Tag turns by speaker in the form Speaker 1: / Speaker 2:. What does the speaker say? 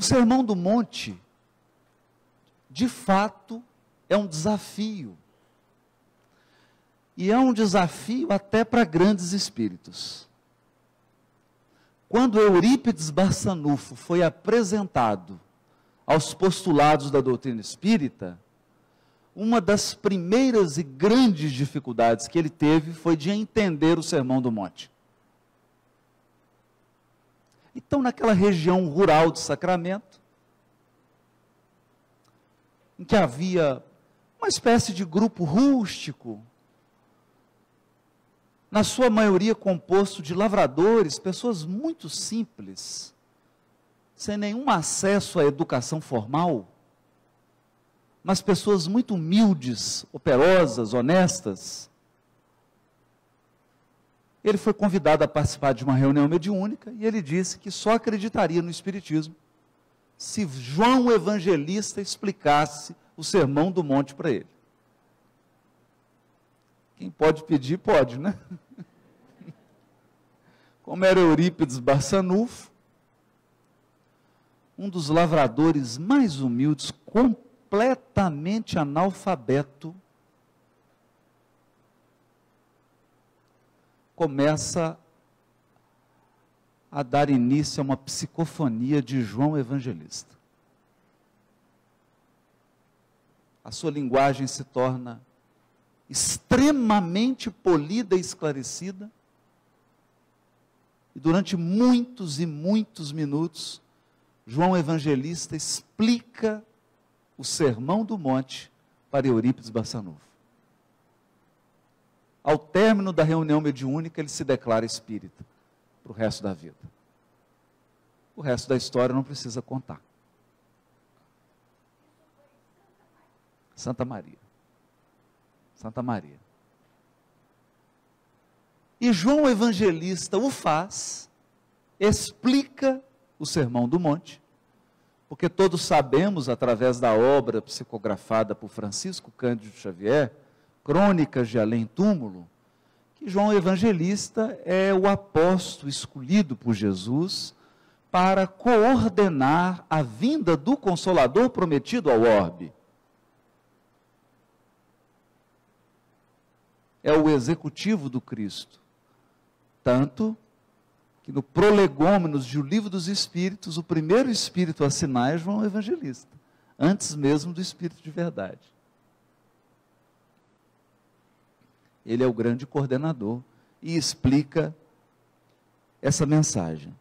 Speaker 1: O Sermão do Monte, de fato, é um desafio. E é um desafio até para grandes espíritos. Quando Eurípides Barçanufo foi apresentado aos postulados da doutrina espírita, uma das primeiras e grandes dificuldades que ele teve foi de entender o Sermão do Monte. Então, naquela região rural de Sacramento, em que havia uma espécie de grupo rústico, na sua maioria composto de lavradores, pessoas muito simples, sem nenhum acesso à educação formal, mas pessoas muito humildes, operosas, honestas. Ele foi convidado a participar de uma reunião mediúnica e ele disse que só acreditaria no Espiritismo se João Evangelista explicasse o sermão do monte para ele. Quem pode pedir, pode, né? Como era Eurípides Barçanufo, um dos lavradores mais humildes, completamente analfabeto, começa a dar início a uma psicofonia de João Evangelista. A sua linguagem se torna extremamente polida e esclarecida. E durante muitos e muitos minutos, João Evangelista explica o Sermão do Monte para Eurípides Barçanufo. Ao término da reunião mediúnica, ele se declara espírita para o resto da vida. O resto da história não precisa contar. Santa Maria. Santa Maria. E João Evangelista o faz, explica o Sermão do Monte, porque todos sabemos, através da obra psicografada por Francisco Cândido Xavier, Crônicas de Além Túmulo, que João Evangelista é o apóstolo escolhido por Jesus para coordenar a vinda do Consolador prometido ao orbe. É o executivo do Cristo. Tanto que no Prolegômenos de O Livro dos Espíritos, o primeiro espírito a assinar é João Evangelista, antes mesmo do espírito de verdade. Ele é o grande coordenador e explica essa mensagem.